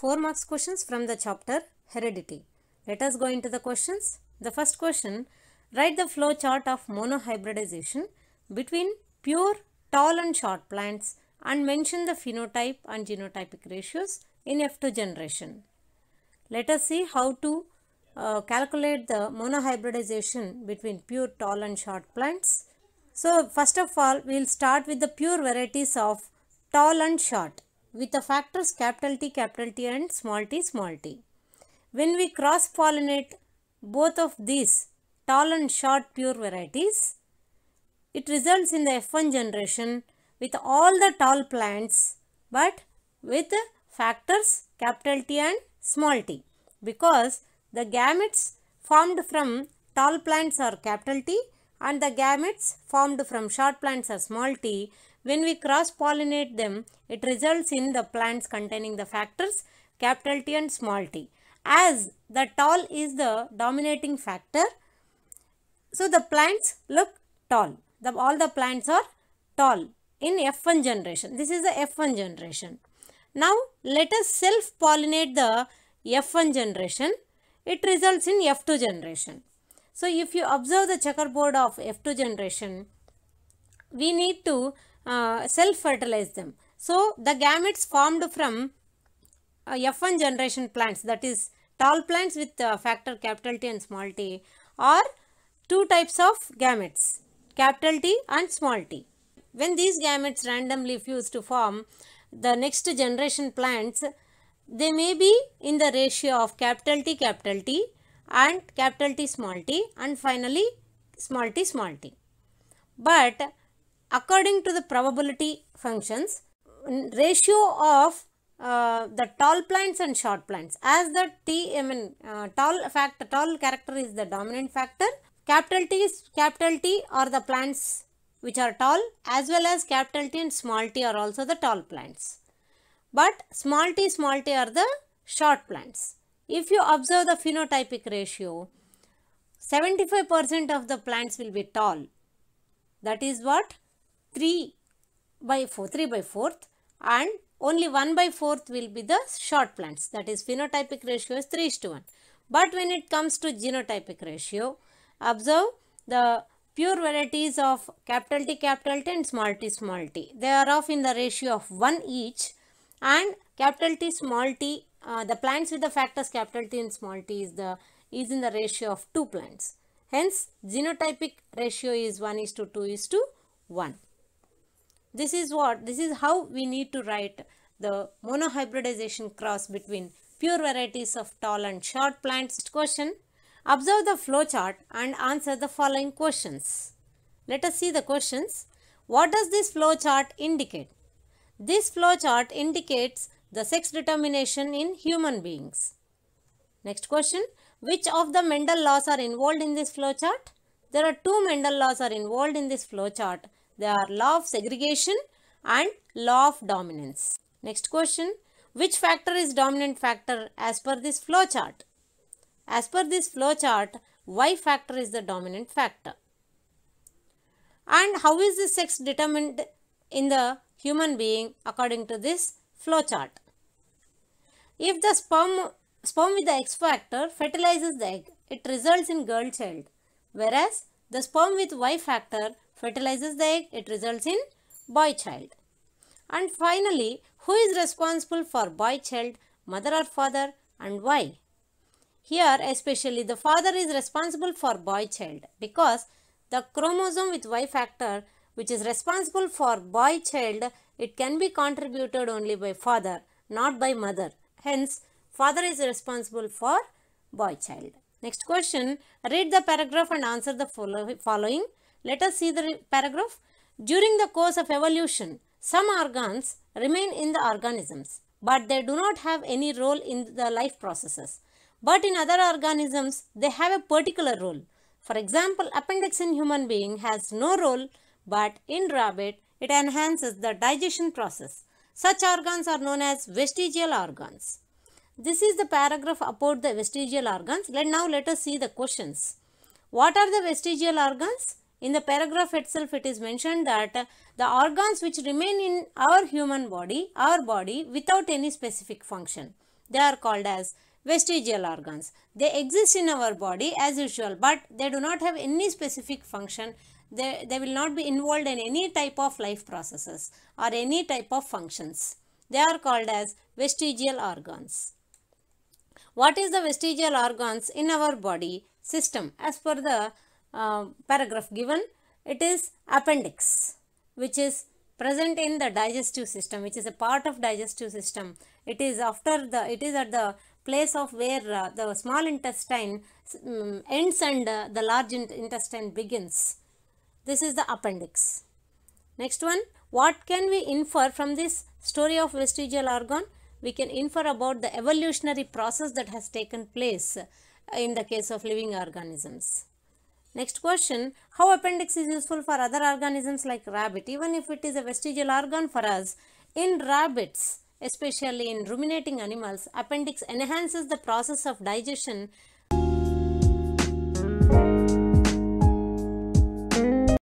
4 marks questions from the chapter Heredity. Let us go into the questions. The first question Write the flow chart of monohybridization between pure tall and short plants and mention the phenotype and genotypic ratios in F2 generation. Let us see how to uh, calculate the monohybridization between pure tall and short plants. So, first of all, we will start with the pure varieties of tall and short with the factors capital T, capital T and small t, small t. When we cross pollinate both of these tall and short pure varieties, it results in the F1 generation with all the tall plants but with factors capital T and small t because the gametes formed from tall plants are capital T and the gametes formed from short plants are small t. When we cross pollinate them, it results in the plants containing the factors capital T and small t. As the tall is the dominating factor, so the plants look tall. The, all the plants are tall in F1 generation. This is the F1 generation. Now let us self pollinate the F1 generation. It results in F2 generation. So if you observe the checkerboard of F2 generation, we need to uh, self fertilize them. So the gametes formed from uh, F1 generation plants that is tall plants with uh, factor capital T and small t are two types of gametes capital T and small t. When these gametes randomly fuse to form the next generation plants, they may be in the ratio of capital T capital T and capital T small t and finally small t small t. But according to the probability functions, ratio of uh, the tall plants and short plants as the T I mean uh, tall factor tall character is the dominant factor. Capital T is capital T are the plants which are tall as well as capital T and small t are also the tall plants but small t small t are the short plants if you observe the phenotypic ratio 75% of the plants will be tall. That is what? 3 by 4 3 by 4th and only 1 by 4th will be the short plants. That is phenotypic ratio is 3 to 1 but when it comes to genotypic ratio observe the pure varieties of capital T capital T and small t small t. They are of in the ratio of 1 each and capital T small t uh, the plants with the factors capital T and small t is the is in the ratio of 2 plants hence genotypic ratio is 1 is to 2 is to 1 this is what, this is how we need to write the monohybridization cross between pure varieties of tall and short plants. Question, observe the flow chart and answer the following questions. Let us see the questions. What does this flow chart indicate? This flow chart indicates the sex determination in human beings. Next question, which of the Mendel laws are involved in this flow chart? There are two Mendel laws are involved in this flow chart. They are law of segregation and law of dominance. Next question. Which factor is dominant factor as per this flow chart? As per this flow chart, Y factor is the dominant factor. And how is the sex determined in the human being according to this flow chart? If the sperm, sperm with the X factor fertilizes the egg, it results in girl child. Whereas the sperm with Y factor fertilizes the egg, it results in boy child. And finally, who is responsible for boy child, mother or father and why? Here especially the father is responsible for boy child because the chromosome with Y factor which is responsible for boy child, it can be contributed only by father, not by mother. Hence, father is responsible for boy child. Next question, read the paragraph and answer the following. Let us see the paragraph. During the course of evolution, some organs remain in the organisms, but they do not have any role in the life processes. But in other organisms, they have a particular role. For example, appendix in human being has no role, but in rabbit, it enhances the digestion process. Such organs are known as vestigial organs. This is the paragraph about the vestigial organs. Let now let us see the questions. What are the vestigial organs? In the paragraph itself, it is mentioned that the organs which remain in our human body, our body without any specific function. they are called as vestigial organs. They exist in our body as usual but they do not have any specific function. They, they will not be involved in any type of life processes or any type of functions. They are called as vestigial organs. What is the vestigial organs in our body system? As per the uh, paragraph given, it is appendix which is present in the digestive system which is a part of digestive system. It is after the, it is at the place of where uh, the small intestine um, ends and uh, the large in intestine begins. This is the appendix. Next one, what can we infer from this story of vestigial organ? We can infer about the evolutionary process that has taken place in the case of living organisms. Next question, how appendix is useful for other organisms like rabbit? Even if it is a vestigial organ for us, in rabbits, especially in ruminating animals, appendix enhances the process of digestion